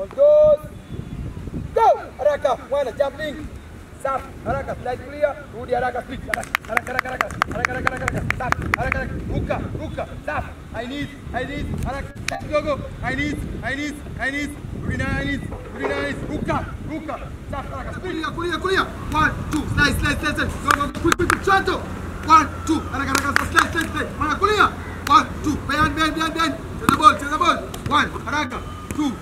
Control. Go! Haraka, Wana, jumping. Saf, haraka, flight clear. Rudi, haraka, click. Haraka, haraka, haraka. Haraka, haraka, haraka. Saf, haraka, haraka. Ruka, ruka. Saf. I need, I need. Haraka, go, go. I need, I need, I need. Rudi, I need. Rudi, I need. Ruka, ruka. Saf, haraka. Kulia, kulia, kulia. One, two, slice, slice, slice, slice. Go, go, quick, quick, quick. Chanto. One, two. Haraka, haraka, slice, slice, slice. Mara, kulia. One, two. Bend, bend, bend, bend. To the ball, to the ball. One, haraka. Two,